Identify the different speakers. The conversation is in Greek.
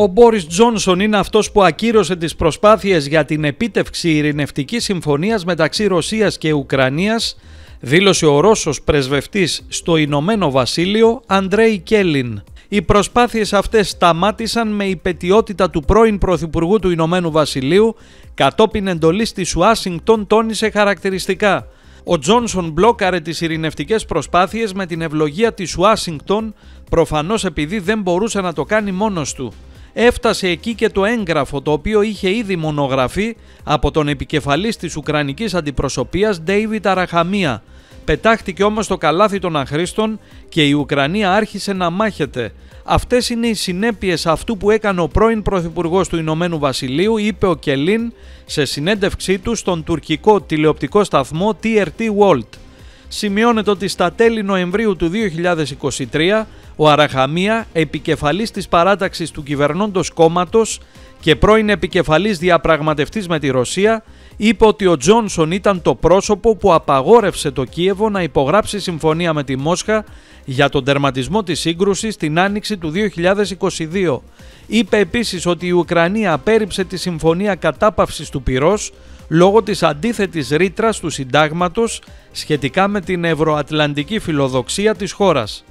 Speaker 1: Ο Μπόρις Τζόνσον είναι αυτός που ακύρωσε τις προσπάθειες για την επίτευξη ειρηνευτικής συμφωνίας μεταξύ Ρωσίας και Ουκρανίας, δήλωσε ο Ρώσος πρεσβευτής στο Ηνωμένο Βασίλειο, Αντρέι Κέλιν. Οι προσπάθειες αυτές σταμάτησαν με υπετιότητα του πρώην Πρωθυπουργού του Ηνωμένου Βασιλείου, κατόπιν εντολής της Ουάσιγκτον τόνισε χαρακτηριστικά. Ο Τζόνσον μπλόκαρε τις ειρηνευτικές προσπάθειες με την ευλογία της Ουάσιγκτον, προφανώς επειδή δεν μπορούσε να το κάνει μόνος του έφτασε εκεί και το έγγραφο το οποίο είχε ήδη μονογραφεί από τον επικεφαλής της Ουκρανικής Αντιπροσωπείας David Αραχαμία. Πετάχτηκε όμως το καλάθι των αχρήστων και η Ουκρανία άρχισε να μάχεται. Αυτές είναι οι συνέπειες αυτού που έκανε ο πρώην Πρωθυπουργός του Ηνωμένου Βασιλείου, είπε ο Κελίν σε συνέντευξή του στον τουρκικό τηλεοπτικό σταθμό TRT World. Σημειώνεται ότι στα τέλη Νοεμβρίου του 2023 ο Αραχαμία, επικεφαλής της παράταξης του κυβερνώντος κόμματος και πρώην επικεφαλής διαπραγματευτής με τη Ρωσία, είπε ότι ο Τζόνσον ήταν το πρόσωπο που απαγόρευσε το Κίεβο να υπογράψει συμφωνία με τη Μόσχα για τον τερματισμό της σύγκρουσης την άνοιξη του 2022. Είπε επίσης ότι η Ουκρανία απέρριψε τη συμφωνία κατάπαυσης του πυρός λόγω της αντίθετης ρήτρας του συντάγματος σχετικά με την ευρωατλαντική φιλοδοξία της χώρας.